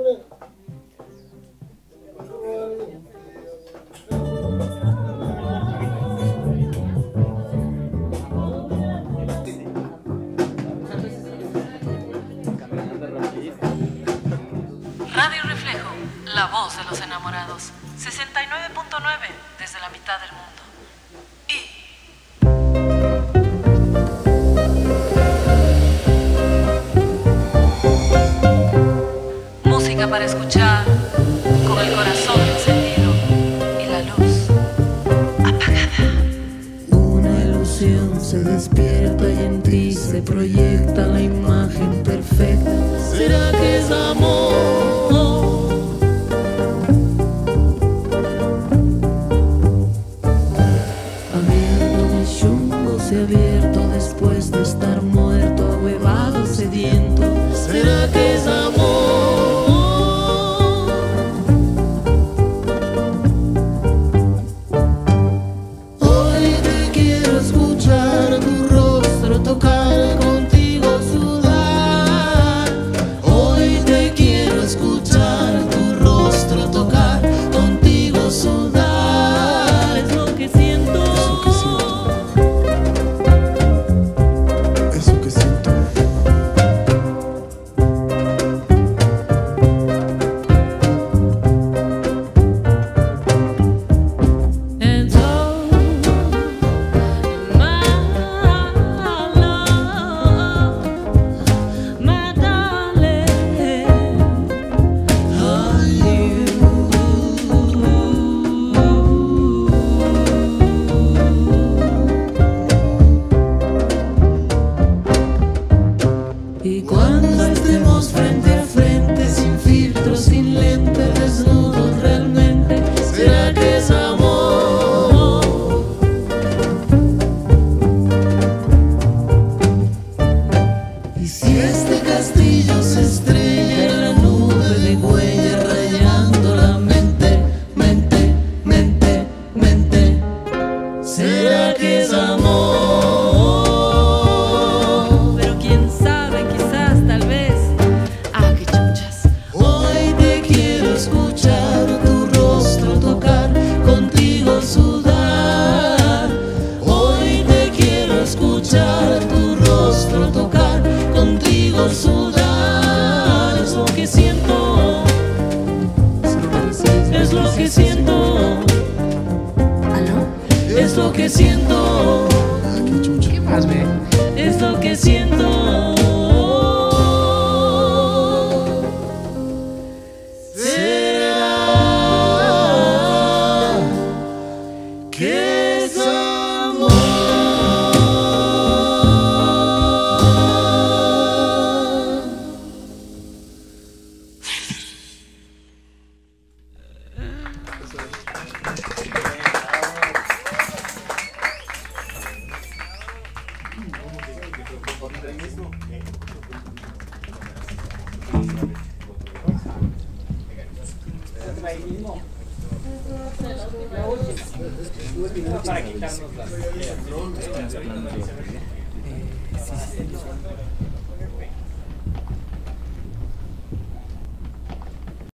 Radio Reflejo, la voz de los enamorados. 69.9 desde la mitad del mundo. Está lá embaixo. es amor. Pero quién sabe, quizás, tal vez. Ah, qué chuchas. Hoy te quiero escuchar, tu rostro tocar, contigo sudar. Hoy te quiero escuchar, tu rostro tocar, contigo sudar. Es lo que siento. Es lo que siento. que siento Ahí mismo. Para quitarnos las. Eh,